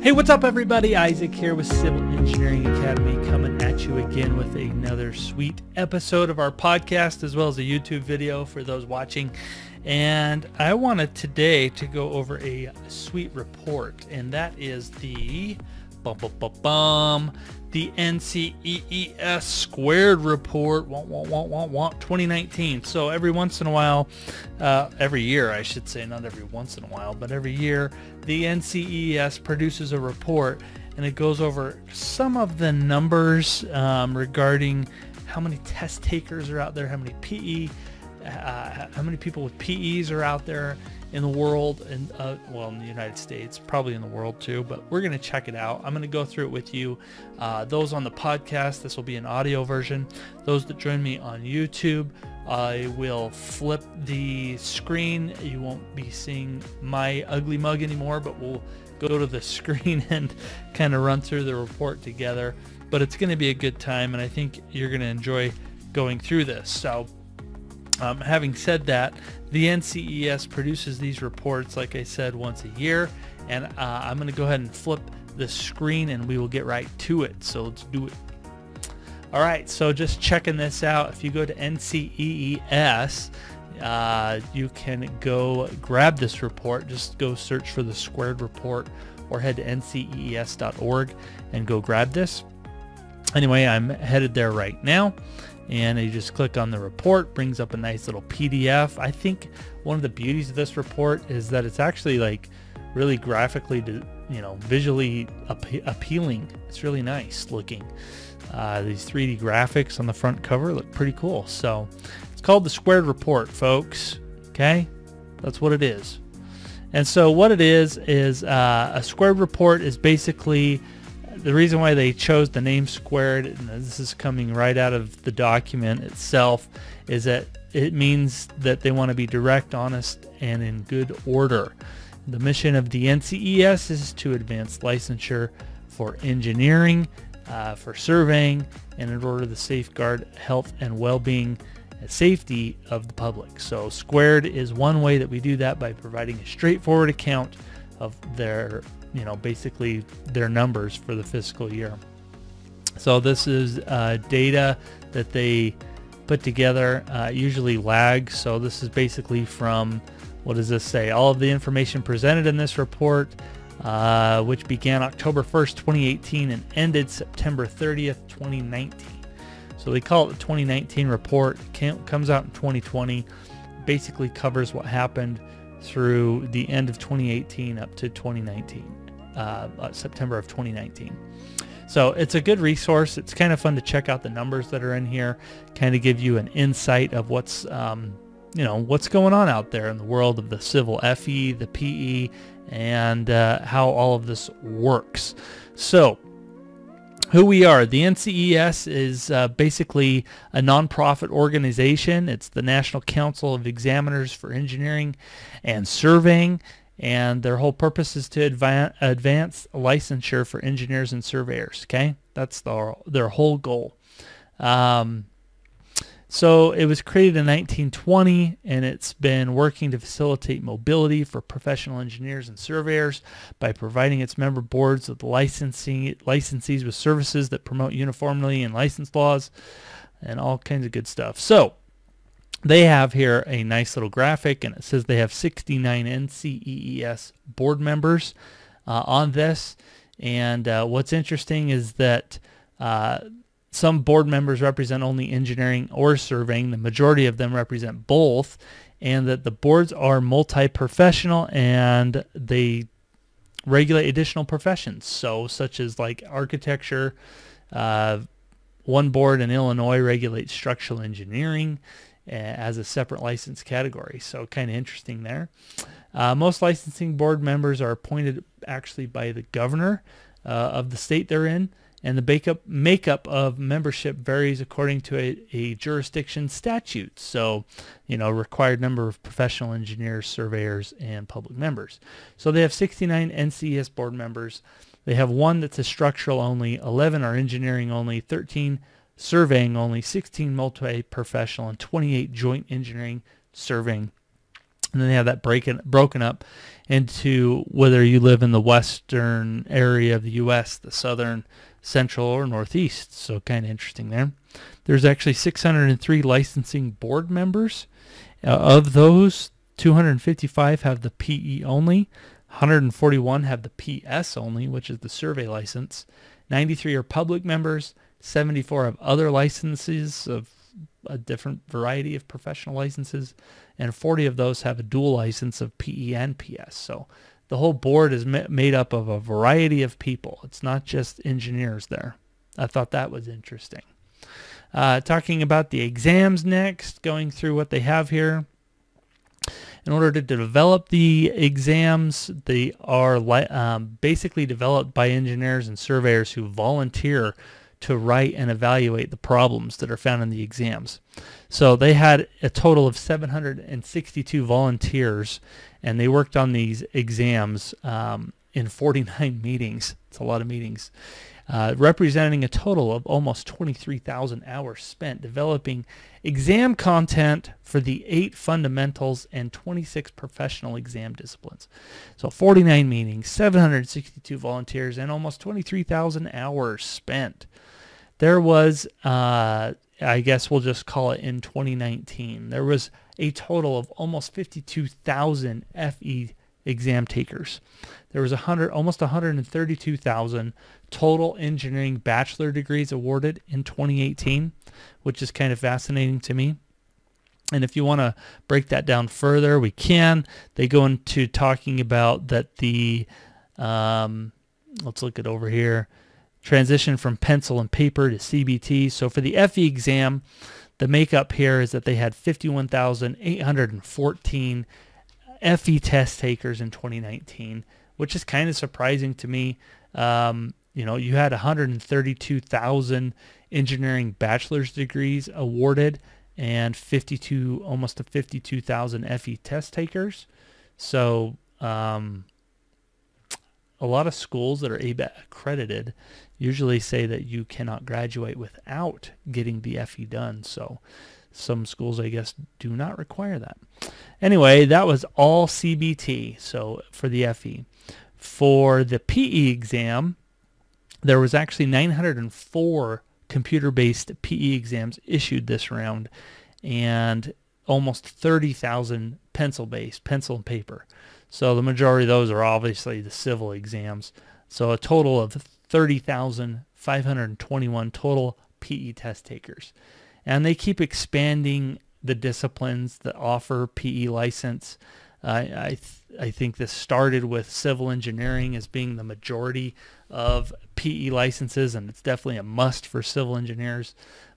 Hey, what's up, everybody? Isaac here with Civil Engineering Academy coming at you again with another sweet episode of our podcast as well as a YouTube video for those watching. And I wanted today to go over a sweet report, and that is the bum, bum, bum, bum, the NCEES squared report. Want, want, want, want, want 2019 so every once in a while uh, every year I should say not every once in a while but every year the NCEES produces a report and it goes over some of the numbers um, regarding how many test takers are out there how many PE uh, how many people with PEs are out there in the world and uh, well in the United States probably in the world too but we're going to check it out. I'm going to go through it with you. Uh, those on the podcast this will be an audio version. Those that join me on YouTube I will flip the screen. You won't be seeing my ugly mug anymore but we'll go to the screen and kind of run through the report together. But it's going to be a good time and I think you're going to enjoy going through this. So um, having said that, the NCEES produces these reports, like I said, once a year, and uh, I'm going to go ahead and flip the screen and we will get right to it. So let's do it. All right, so just checking this out. If you go to NCEES, uh, you can go grab this report. Just go search for the squared report or head to ncees.org and go grab this. Anyway, I'm headed there right now and you just click on the report brings up a nice little PDF I think one of the beauties of this report is that it's actually like really graphically you know visually ap- appealing. It's really nice looking. Uh, these 3d graphics on the front cover look pretty cool. So it's called the squared report folks. Okay? That's what it is. And so what it is is uh, a squared report is basically the reason why they chose the name squared, and this is coming right out of the document itself, is that it means that they want to be direct, honest, and in good order. The mission of the NCEES is to advance licensure for engineering, uh, for surveying, and in order to safeguard health and well-being and safety of the public. So Squared is one way that we do that by providing a straightforward account of their you know, basically their numbers for the fiscal year. So this is uh, data that they put together, uh, usually lags. So this is basically from, what does this say? All of the information presented in this report, uh, which began October 1st, 2018 and ended September 30th, 2019. So they call it the 2019 report. It comes out in 2020. Basically covers what happened through the end of 2018 up to 2019, uh, uh, September of 2019. So it's a good resource. It's kind of fun to check out the numbers that are in here, kind of give you an insight of what's, um, you know, what's going on out there in the world of the civil FE, the PE, and uh, how all of this works. So who we are. The NCEES is uh, basically a nonprofit organization. It's the National Council of Examiners for Engineering and Surveying, and their whole purpose is to advance, licensure for engineers and surveyors. Okay, that's their their whole goal. Um, so it was created in 1920 and it's been working to facilitate mobility for professional engineers and surveyors by providing its member boards with licensing licensees with services that promote uniformity in license laws and all kinds of good stuff. So they have here a nice little graphic and it says they have 69 NCEES board members uh, on this. And uh, what's interesting is that uh, some board members represent only engineering or surveying. The majority of them represent both, and that the boards are multi-professional and they regulate additional professions. So, such as like architecture. Uh, one board in Illinois regulates structural engineering as a separate license category. So, kind of interesting there. Uh, most licensing board members are appointed actually by the governor uh, of the state they're in and the makeup, makeup of membership varies according to a, a jurisdiction statute. So, you know, required number of professional engineers, surveyors, and public members. So they have 69 NCEES board members. They have one that's a structural only, 11 are engineering only, 13 surveying only, 16 multi-professional, and 28 joint engineering, surveying, And then they have that breaking, broken up into whether you live in the western area of the U.S., the southern, central, or northeast. So kind of interesting there. There's actually 603 licensing board members. Uh, of those, 255 have the PE only. 141 have the PS only, which is the survey license. 93 are public members. 74 have other licenses of a different variety of professional licenses. And 40 of those have a dual license of PE and PS. So the whole board is ma- made up of a variety of people. It's not just engineers there. I thought that was interesting. Uh, talking about the exams next, going through what they have here. In order to develop the exams, they are um, basically developed by engineers and surveyors who volunteer to write and evaluate the problems that are found in the exams. So they had a total of 762 volunteers, and they worked on these exams um, in 49 meetings. It's a lot of meetings uh, representing a total of almost 23,000 hours spent developing exam content for the eight fundamentals and 26 professional exam disciplines. So 49 meetings, 762 volunteers, and almost 23,000 hours spent. There was, uh, I guess we'll just call it in 2019, there was a total of almost 52,000 FE exam takers. There was 100, almost 132,000 total engineering bachelor degrees awarded in 2018, which is kind of fascinating to me. And if you want to break that down further, we can. They go into talking about that the, um, let's look at over here, transition from pencil and paper to CBT. So for the FE exam, the makeup here is that they had 51,814 FE test takers in 2019, which is kind of surprising to me. Um, you know, you had 132,000 engineering bachelor's degrees awarded and 52, almost to 52,000 FE test takers. So, um, a lot of schools that are ABET accredited usually say that you cannot graduate without getting the FE done. So some schools, I guess, do not require that. Anyway, that was all CBT, so for the FE. For the PE exam, there was actually 904 computer-based PE exams issued this round and almost 30,000 pencil-based, pencil and paper. So the majority of those are obviously the civil exams. So a total of 30,521 total PE test takers. And they keep expanding the disciplines that offer PE license. I th- I think this started with civil engineering as being the majority of PE licenses, and it's definitely a must for civil engineers.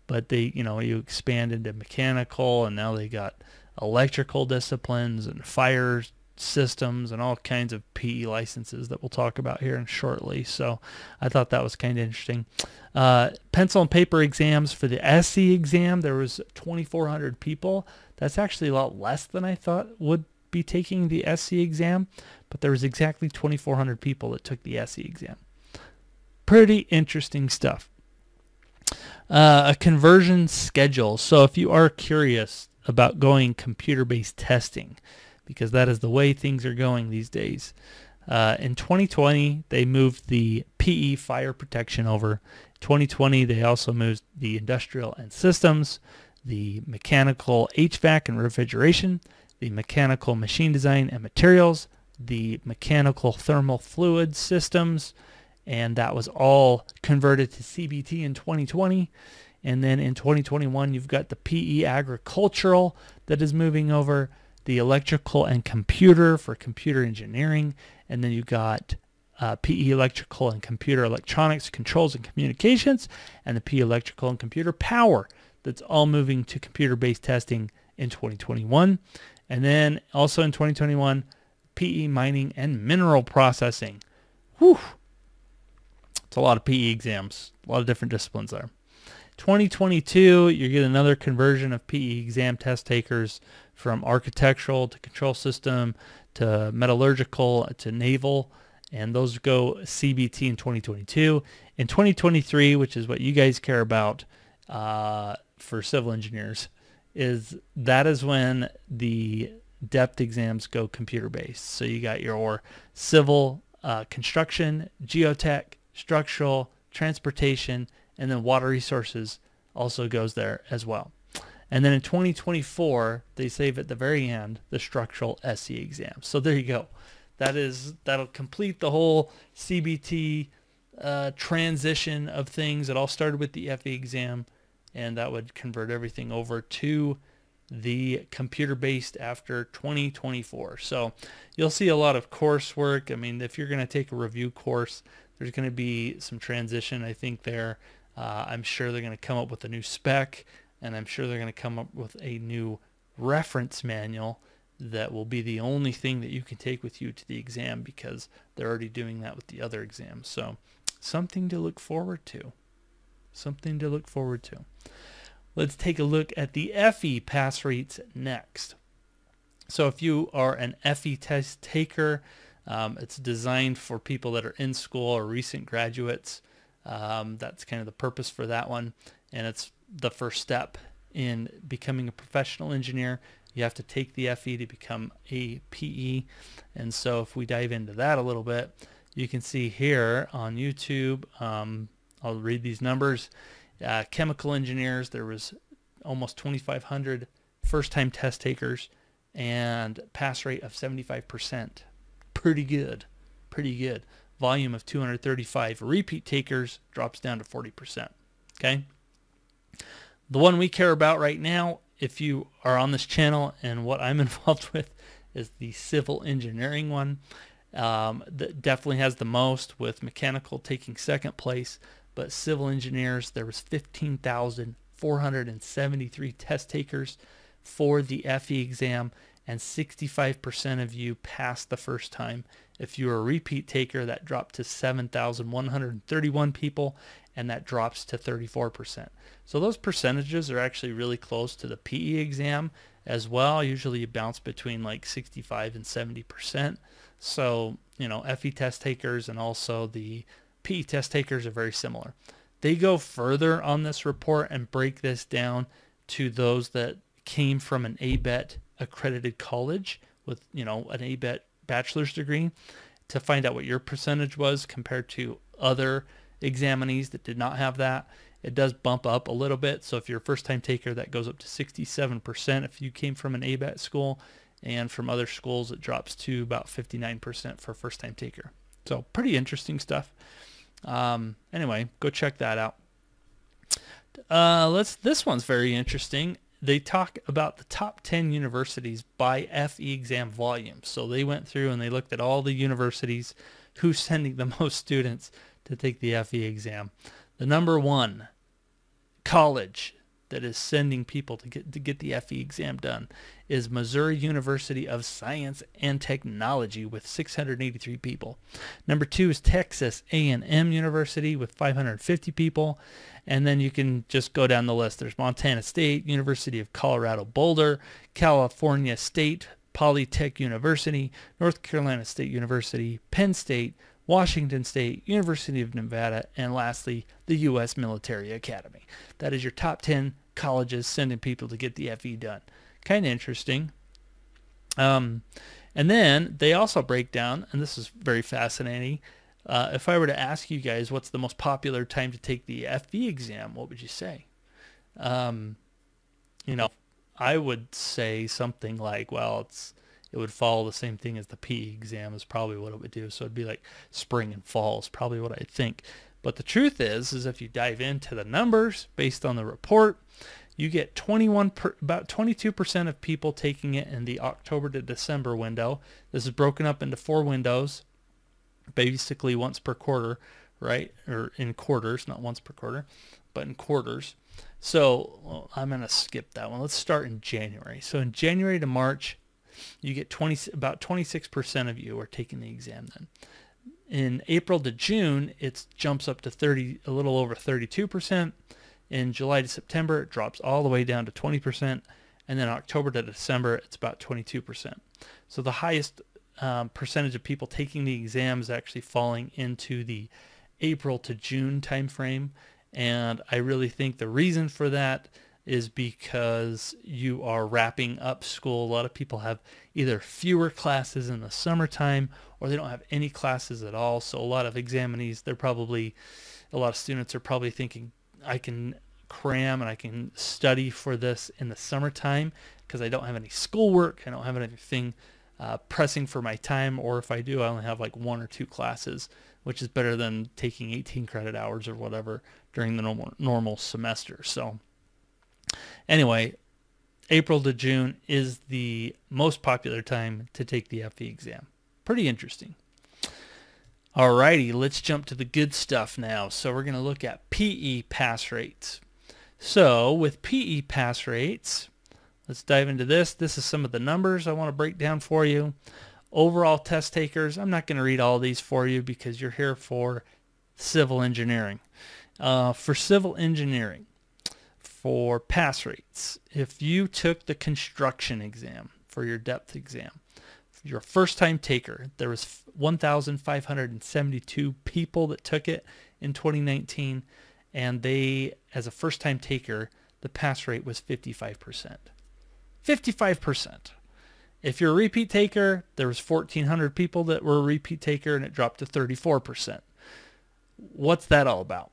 But they, you know, you expand into mechanical, and now they got electrical disciplines and fire systems and all kinds of PE licenses that we'll talk about here shortly. So I thought that was kind of interesting. Uh, pencil and paper exams for the SE exam, there was 2,400 people. That's actually a lot less than I thought would be taking the SE exam, but there was exactly 2,400 people that took the SE exam. Pretty interesting stuff. Uh, a conversion schedule. So if you are curious about going computer-based testing, because that is the way things are going these days. Uh, in 2020, they moved the PE fire protection over. 2020, they also moved the industrial and systems, the mechanical HVAC and refrigeration, the mechanical machine design and materials, the mechanical thermal fluid systems, and that was all converted to CBT in 2020. And then in 2021, you've got the PE agricultural that is moving over the electrical and computer for computer engineering, and then you got uh, PE electrical and computer electronics, controls and communications, and the PE electrical and computer power. That's all moving to computer-based testing in 2021. And then also in 2021, PE mining and mineral processing. Whew. It's a lot of PE exams, a lot of different disciplines there. 2022, you get another conversion of PE exam test takers from architectural to control system to metallurgical to naval and those go CBT in 2022. In 2023, which is what you guys care about uh, for civil engineers, is that is when the depth exams go computer based. So you got your civil, uh, construction, geotech, structural, transportation, and then water resources also goes there as well. And then in 2024, they save at the very end the structural SE exam. So there you go. That is that'll complete the whole CBT uh, transition of things. It all started with the FE exam, and that would convert everything over to the computer based after 2024. So you'll see a lot of coursework. I mean, if you're going to take a review course, there's going to be some transition, I think, there. Uh, I'm sure they're going to come up with a new spec, and I'm sure they're going to come up with a new reference manual that will be the only thing that you can take with you to the exam because they're already doing that with the other exams. So something to look forward to. Something to look forward to. Let's take a look at the FE pass rates next. So if you are an FE test taker, um, it's designed for people that are in school or recent graduates. Um, that's kind of the purpose for that one. And it's the first step in becoming a professional engineer. You have to take the FE to become a PE. And so if we dive into that a little bit, you can see here on YouTube, um, I'll read these numbers. Uh, chemical engineers, there was almost 2,500 first-time test takers and pass rate of 75%. Pretty good, pretty good. Volume of 235. Repeat takers drops down to 40%. Okay. The one we care about right now, if you are on this channel and what I'm involved with, is the civil engineering one. Um, that definitely has the most with mechanical taking second place but civil engineers there was 15,473 test takers for the FE exam and 65% of you passed the first time. If you were a repeat taker, that dropped to 7,131 people, and that drops to 34%. So those percentages are actually really close to the PE exam as well. Usually you bounce between like 65 and 70%. So, you know, FE test takers and also the PE test takers are very similar. They go further on this report and break this down to those that came from an ABET accredited college with, you know, an ABET bachelor's degree to find out what your percentage was compared to other examinees that did not have that. It does bump up a little bit. So if you're a first time taker, that goes up to 67%. If you came from an ABET school and from other schools, it drops to about 59% for first time taker. So pretty interesting stuff. Um, anyway, go check that out. Uh, let's. This one's very interesting. They talk about the top 10 universities by FE exam volume. So they went through and they looked at all the universities who's sending the most students to take the FE exam. The number one college that is sending people to get to get the FE exam done is Missouri University of Science and Technology with 683 people. Number 2 is Texas A&M University with 550 people. And then you can just go down the list. There's Montana State, University of Colorado Boulder, California State Polytech University, North Carolina State University, Penn State, Washington State, University of Nevada, and lastly, the U.S. Military Academy. That is your top 10 colleges sending people to get the FE done. Kind of interesting. Um, and then they also break down, and this is very fascinating. Uh, if I were to ask you guys what's the most popular time to take the FE exam, what would you say? Um, you know, I would say something like, well, it's it would follow the same thing as the PE exam is probably what it would do. So it'd be like spring and fall is probably what I think. But the truth is, is if you dive into the numbers based on the report, you get 21 per, about 22% of people taking it in the October to December window. This is broken up into four windows, basically once per quarter, right? Or in quarters, not once per quarter, but in quarters. So well, I'm going to skip that one. Let's start in January. So in January to March, you get 20 about 26% of you are taking the exam then. In April to June, it jumps up to 30 a little over 32%. In July to September, it drops all the way down to 20%. And then October to December, it's about 22%. So the highest um, percentage of people taking the exam is actually falling into the April to June timeframe. And I really think the reason for that is because you are wrapping up school. A lot of people have either fewer classes in the summertime or they don't have any classes at all. So a lot of examinees, they're probably, a lot of students are probably thinking, I can cram and I can study for this in the summertime because I don't have any schoolwork. I don't have anything uh, pressing for my time. Or if I do, I only have like one or two classes, which is better than taking 18 credit hours or whatever during the normal, normal semester. So Anyway, April to June is the most popular time to take the FE exam. Pretty interesting. Alrighty, let's jump to the good stuff now. So we're going to look at PE pass rates. So with PE pass rates, let's dive into this. This is some of the numbers I want to break down for you. Overall test takers, I'm not going to read all these for you because you're here for civil engineering. Uh, for civil engineering, for pass rates. If you took the construction exam for your depth exam, your first time taker, there was 1,572 people that took it in 2019, and they, as a first time taker, the pass rate was 55%. 55%. If you're a repeat taker, there was 1,400 people that were a repeat taker, and it dropped to 34%. What's that all about?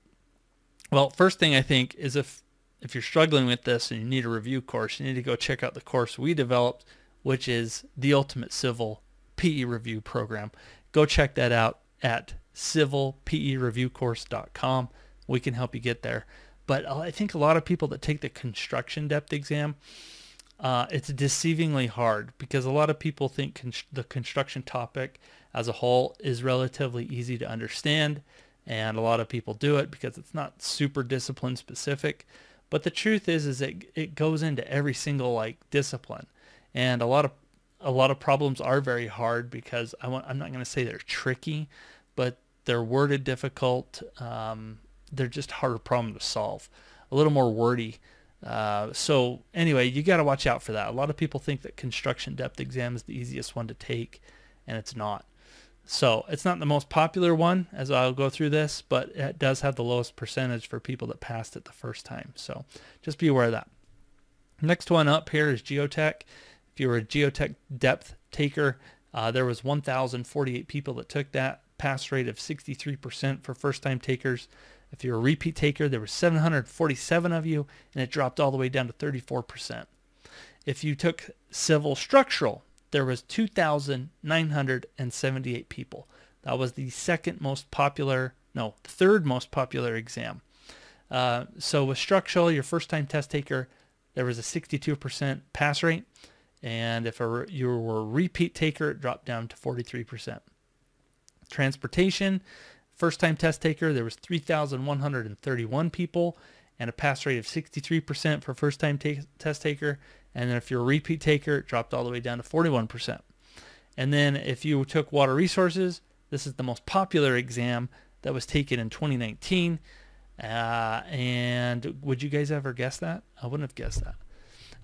Well, first thing I think is if if you're struggling with this and you need a review course, you need to go check out the course we developed, which is the Ultimate Civil PE Review Program. Go check that out at civilpereviewcourse.com. We can help you get there. But I think a lot of people that take the construction depth exam, uh, it's deceivingly hard because a lot of people think the construction topic as a whole is relatively easy to understand. And a lot of people do it because it's not super discipline specific. But the truth is, is it it goes into every single like discipline, and a lot of a lot of problems are very hard because I want, I'm not going to say they're tricky, but they're worded difficult. Um, they're just harder problem to solve, a little more wordy. Uh, so anyway, you got to watch out for that. A lot of people think that construction depth exam is the easiest one to take, and it's not. So it's not the most popular one as I'll go through this, but it does have the lowest percentage for people that passed it the first time. So just be aware of that. Next one up here is geotech. If you were a geotech depth taker, uh, there was 1,048 people that took that pass rate of 63% for first time takers. If you're a repeat taker, there were 747 of you, and it dropped all the way down to 34%. If you took civil structural, there was 2,978 people. That was the second most popular, no, third most popular exam. Uh, so with structural, your first time test taker, there was a 62% pass rate. And if a, you were a repeat taker, it dropped down to 43%. Transportation, first time test taker, there was 3,131 people and a pass rate of 63% for first time test taker and then if you're a repeat taker, it dropped all the way down to 41%. And then if you took water resources, this is the most popular exam that was taken in 2019. Uh, and would you guys ever guess that? I wouldn't have guessed that.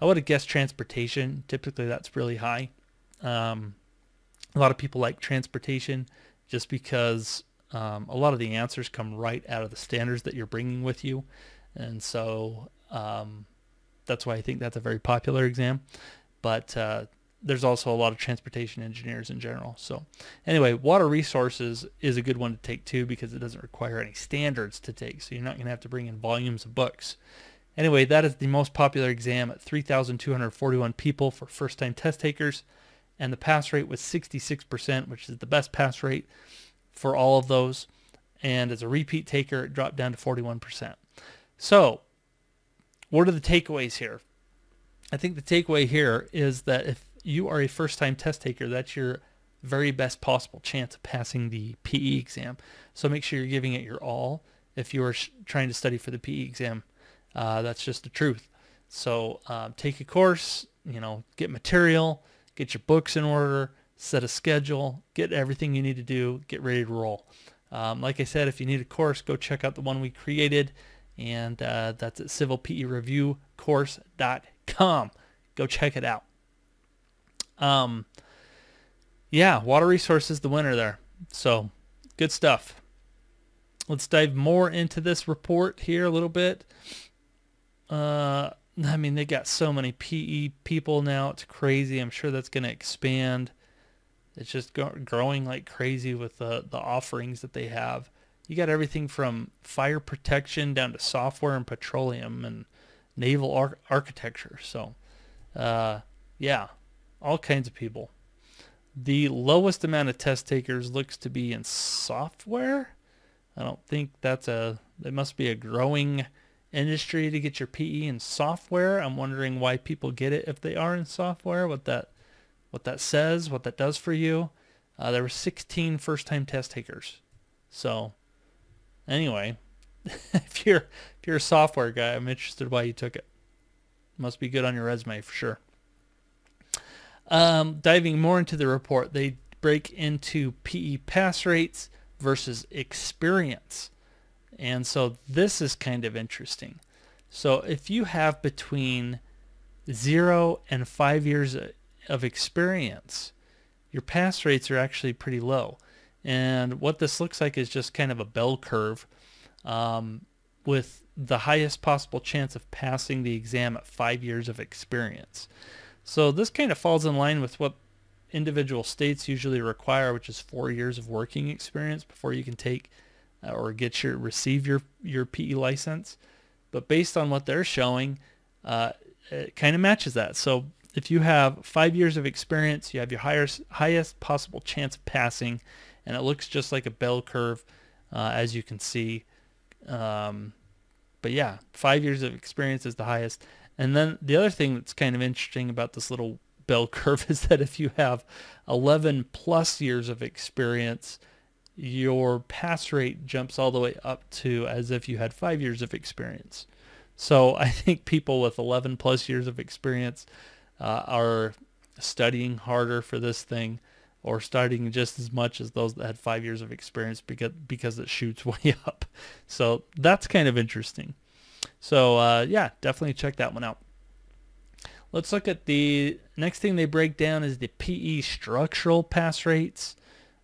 I would have guessed transportation. Typically, that's really high. Um, a lot of people like transportation just because um, a lot of the answers come right out of the standards that you're bringing with you. And so um, that's why I think that's a very popular exam. But uh, there's also a lot of transportation engineers in general. So anyway, water resources is a good one to take too because it doesn't require any standards to take. So you're not going to have to bring in volumes of books. Anyway, that is the most popular exam at 3,241 people for first-time test takers. And the pass rate was 66%, which is the best pass rate for all of those. And as a repeat taker, it dropped down to 41%. So what are the takeaways here? I think the takeaway here is that if you are a first-time test taker, that's your very best possible chance of passing the PE exam. So make sure you're giving it your all if you are trying to study for the PE exam. Uh, that's just the truth. So uh, take a course, you know, get material, get your books in order, set a schedule, get everything you need to do, get ready to roll. Um, like I said, if you need a course, go check out the one we created and uh, that's at civilpereviewcourse.com. Go check it out. Um, yeah, water resources, the winner there. So good stuff. Let's dive more into this report here a little bit. Uh, I mean, they got so many PE people now. It's crazy. I'm sure that's going to expand. It's just growing like crazy with the, the offerings that they have. You got everything from fire protection down to software and petroleum and naval ar- architecture. So, uh, yeah, all kinds of people. The lowest amount of test takers looks to be in software. I don't think that's a, it must be a growing industry to get your PE in software. I'm wondering why people get it if they are in software, what that, what that says, what that does for you. Uh, there were 16 first-time test takers. So anyway, if you're if you're a software guy, I'm interested why you took it. Must be good on your resume for sure. Um, diving more into the report, they break into PE pass rates versus experience. And so this is kind of interesting. So if you have between zero and five years of experience, your pass rates are actually pretty low. And what this looks like is just kind of a bell curve um, with the highest possible chance of passing the exam at five years of experience. So this kind of falls in line with what individual states usually require, which is four years of working experience before you can take uh, or get your receive your your PE license. But based on what they're showing, uh, it kind of matches that. So if you have five years of experience, you have your highest highest possible chance of passing, and it looks just like a bell curve, uh, as you can see. Um, but yeah, five years of experience is the highest. And then the other thing that's kind of interesting about this little bell curve is that if you have 11 plus years of experience, your pass rate jumps all the way up to as if you had five years of experience. So I think people with 11 plus years of experience uh, are studying harder for this thing or starting just as much as those that had five years of experience because, because it shoots way up. So that's kind of interesting. So uh, yeah, definitely check that one out. Let's look at the next thing they break down is the PE structural pass rates.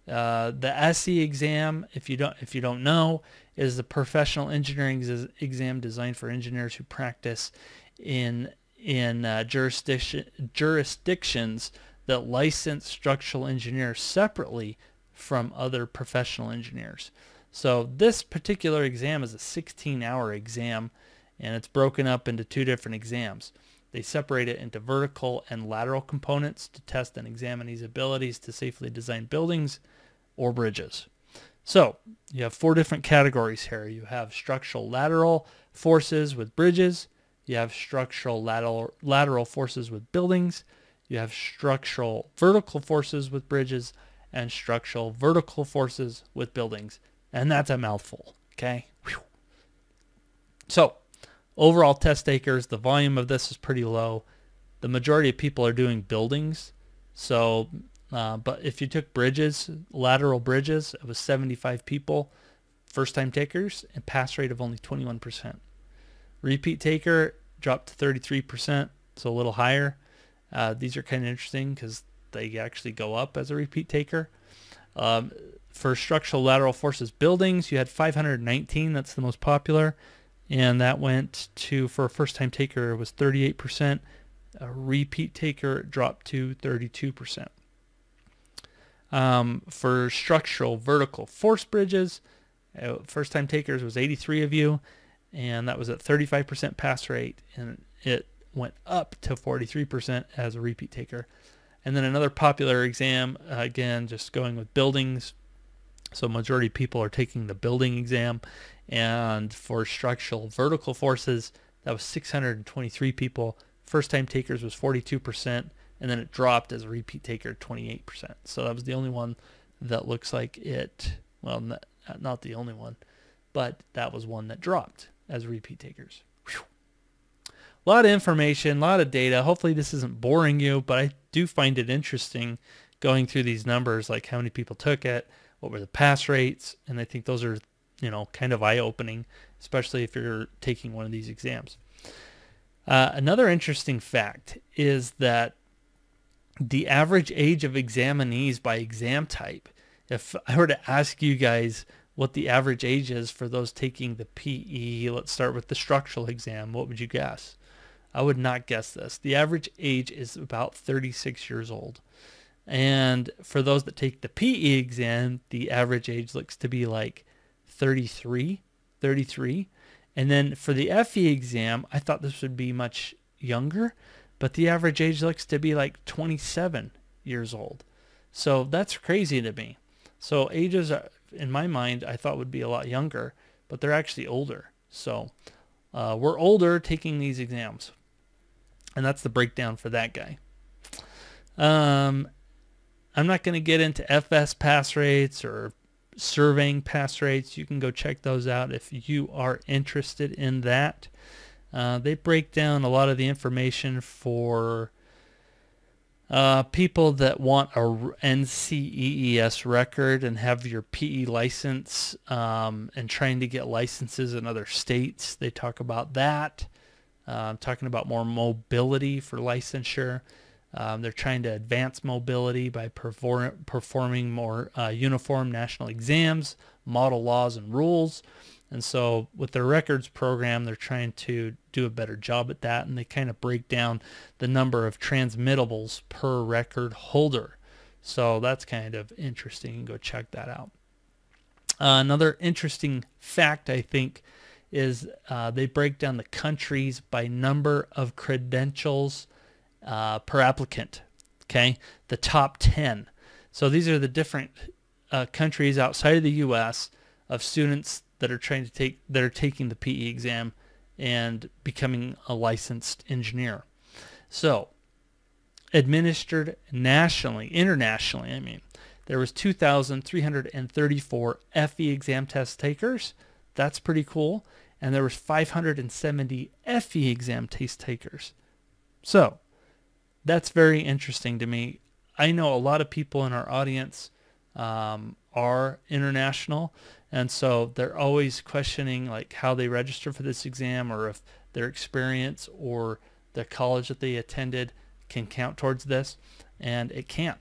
Uh, the SE exam, if you don't if you don't know, is the professional engineering exam designed for engineers who practice in in uh, jurisdiction jurisdictions that license structural engineers separately from other professional engineers. So this particular exam is a 16-hour exam and it's broken up into two different exams. They separate it into vertical and lateral components to test an examinee's abilities to safely design buildings or bridges. So you have four different categories here. You have structural lateral forces with bridges. You have structural lateral, lateral forces with buildings. You have structural vertical forces with bridges and structural vertical forces with buildings. And that's a mouthful, okay? Whew. So Overall test takers, the volume of this is pretty low. The majority of people are doing buildings. So, uh, but if you took bridges, lateral bridges, it was 75 people, first time takers, and pass rate of only 21%. Repeat taker dropped to 33%, so a little higher. Uh, these are kind of interesting because they actually go up as a repeat taker. Um, for structural lateral forces buildings, you had 519. That's the most popular and that went to for a first time taker was 38%. A repeat taker dropped to 32%. Um, for structural vertical force bridges, uh, first time takers was 83 of you, and that was at 35% pass rate, and it went up to 43% as a repeat taker. And then another popular exam, uh, again, just going with buildings. So majority of people are taking the building exam, and for structural vertical forces, that was 623 people. First time takers was 42%, and then it dropped as a repeat taker 28%. So that was the only one that looks like it, well, not, not the only one, but that was one that dropped as repeat takers. A lot of information, a lot of data. Hopefully this isn't boring you, but I do find it interesting going through these numbers, like how many people took it, what were the pass rates, and I think those are you know, kind of eye-opening, especially if you're taking one of these exams. Uh, another interesting fact is that the average age of examinees by exam type, if I were to ask you guys what the average age is for those taking the PE, let's start with the structural exam, what would you guess? I would not guess this. The average age is about 36 years old. And for those that take the PE exam, the average age looks to be like 33, 33. And then for the FE exam, I thought this would be much younger, but the average age looks to be like 27 years old. So that's crazy to me. So ages, are, in my mind, I thought would be a lot younger, but they're actually older. So uh, we're older taking these exams. And that's the breakdown for that guy. Um, I'm not going to get into FS pass rates or surveying pass rates. You can go check those out if you are interested in that. Uh, they break down a lot of the information for uh, people that want a NCEES record and have your PE license um, and trying to get licenses in other states. They talk about that. Uh, talking about more mobility for licensure. Um, they're trying to advance mobility by perform, performing more uh, uniform national exams, model laws and rules. And so with their records program, they're trying to do a better job at that. And they kind of break down the number of transmittables per record holder. So that's kind of interesting. Go check that out. Uh, another interesting fact, I think, is uh, they break down the countries by number of credentials uh, per applicant. Okay, the top 10. So these are the different uh, countries outside of the U.S. of students that are trying to take that are taking the PE exam and becoming a licensed engineer. So administered nationally, internationally, I mean, there was 2,334 FE exam test takers. That's pretty cool. And there was 570 FE exam test takers. So that's very interesting to me. I know a lot of people in our audience um, are international, and so they're always questioning like how they register for this exam or if their experience or the college that they attended can count towards this, and it can't.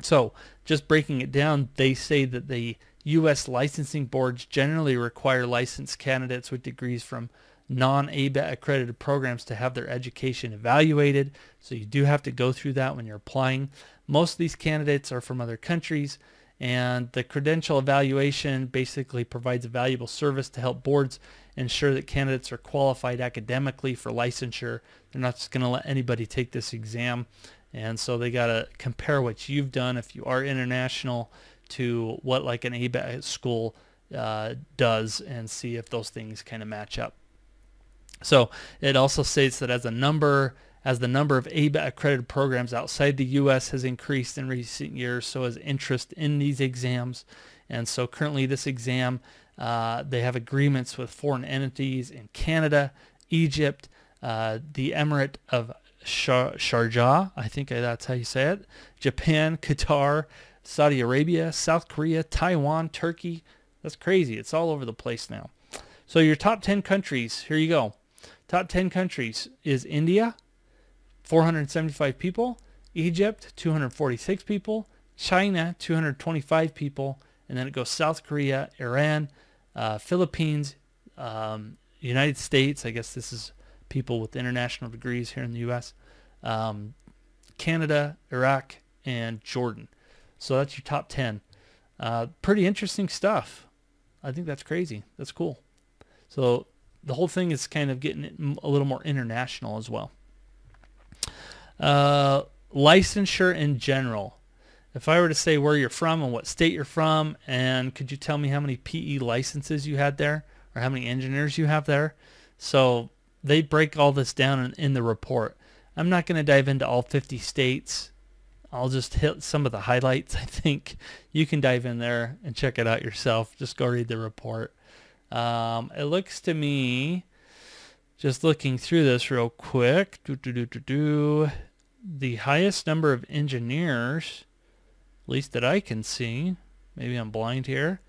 So just breaking it down, they say that the U.S. licensing boards generally require licensed candidates with degrees from non-ABET accredited programs to have their education evaluated. So you do have to go through that when you're applying. Most of these candidates are from other countries and the credential evaluation basically provides a valuable service to help boards ensure that candidates are qualified academically for licensure. They're not just going to let anybody take this exam. And so they got to compare what you've done if you are international to what like an ABET school uh, does and see if those things kind of match up. So it also states that as a number as the number of ABET accredited programs outside the U.S. has increased in recent years, so has interest in these exams. And so currently this exam, uh, they have agreements with foreign entities in Canada, Egypt, uh, the Emirate of Sharjah, I think that's how you say it, Japan, Qatar, Saudi Arabia, South Korea, Taiwan, Turkey. That's crazy. It's all over the place now. So your top 10 countries, here you go. Top 10 countries is India, 475 people, Egypt, 246 people, China, 225 people, and then it goes South Korea, Iran, uh, Philippines, um, United States. I guess this is people with international degrees here in the U.S. Um, Canada, Iraq, and Jordan. So that's your top 10. Uh, pretty interesting stuff. I think that's crazy. That's cool. So the whole thing is kind of getting a little more international as well. Uh, licensure in general. If I were to say where you're from and what state you're from, and could you tell me how many PE licenses you had there or how many engineers you have there? So they break all this down in, in the report. I'm not going to dive into all 50 states. I'll just hit some of the highlights. I think you can dive in there and check it out yourself. Just go read the report. Um, it looks to me, just looking through this real quick, do, do, do, do, do, the highest number of engineers, at least that I can see, maybe I'm blind here,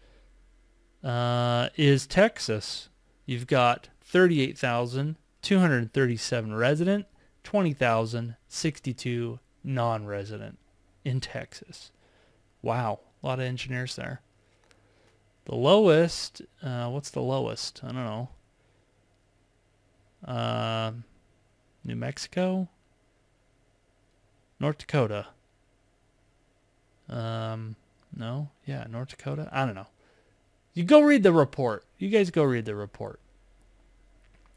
uh, is Texas. You've got 38,237 resident, 20,062 non-resident in Texas. Wow, a lot of engineers there. The lowest, uh, what's the lowest? I don't know. Uh, New Mexico, North Dakota. Um, no, yeah, North Dakota. I don't know. You go read the report. You guys go read the report.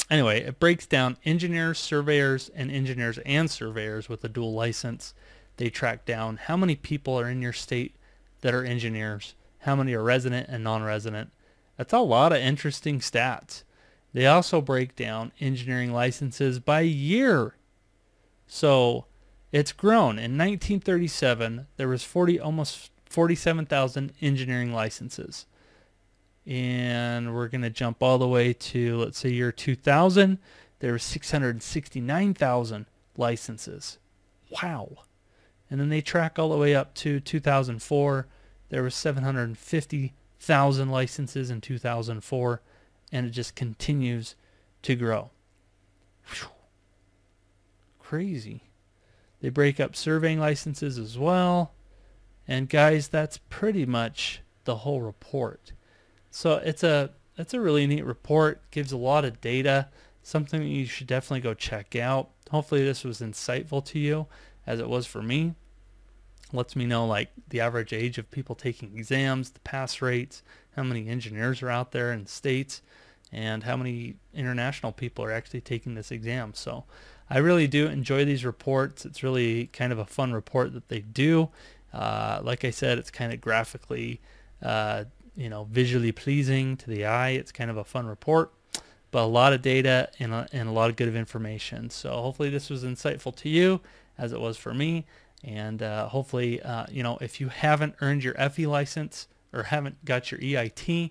Anyway, it breaks down engineers, surveyors, and engineers and surveyors with a dual license. They track down how many people are in your state that are engineers, how many are resident and non-resident. That's a lot of interesting stats. They also break down engineering licenses by year. So it's grown. In 1937, there was 40 almost 47,000 engineering licenses. And we're going to jump all the way to let's say year 2000, there were 669,000 licenses. Wow. And then they track all the way up to 2004. There were 750,000 licenses in 2004 and it just continues to grow. Whew. Crazy. They break up surveying licenses as well. And guys, that's pretty much the whole report. So it's a it's a really neat report. Gives a lot of data. Something that you should definitely go check out. Hopefully this was insightful to you as it was for me. Lets me know like the average age of people taking exams, the pass rates, how many engineers are out there in states, and how many international people are actually taking this exam. So I really do enjoy these reports. It's really kind of a fun report that they do. Uh, like I said, it's kind of graphically, uh, you know, visually pleasing to the eye. It's kind of a fun report, but a lot of data and a, and a lot of good information. So hopefully this was insightful to you as it was for me. And uh, hopefully, uh, you know, if you haven't earned your FE license or haven't got your EIT,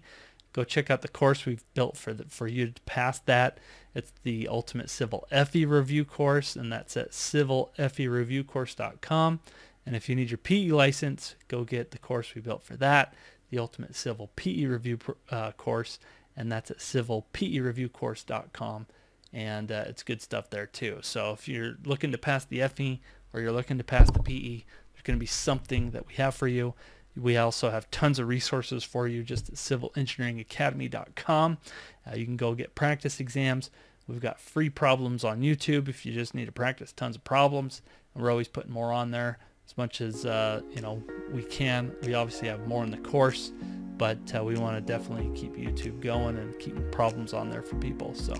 go check out the course we've built for the, for you to pass that. It's the Ultimate Civil FE Review course, and that's at civilfereviewcourse.com. And if you need your PE license, go get the course we built for that, the Ultimate Civil PE Review uh, course, and that's at civilpereviewcourse.com. And uh, it's good stuff there too. So if you're looking to pass the FE or you're looking to pass the PE, there's going to be something that we have for you. We also have tons of resources for you just at civilengineeringacademy.com. Uh, you can go get practice exams. We've got free problems on YouTube if you just need to practice tons of problems. And we're always putting more on there as much as uh, you know we can. We obviously have more in the course, but uh, we want to definitely keep YouTube going and keep problems on there for people. So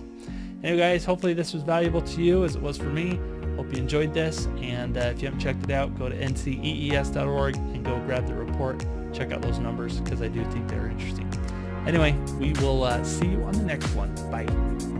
anyway, guys, hopefully this was valuable to you as it was for me. Hope you enjoyed this. And uh, if you haven't checked it out, go to ncees.org and go grab the report. Check out those numbers because I do think they're interesting. Anyway, we will uh, see you on the next one. Bye.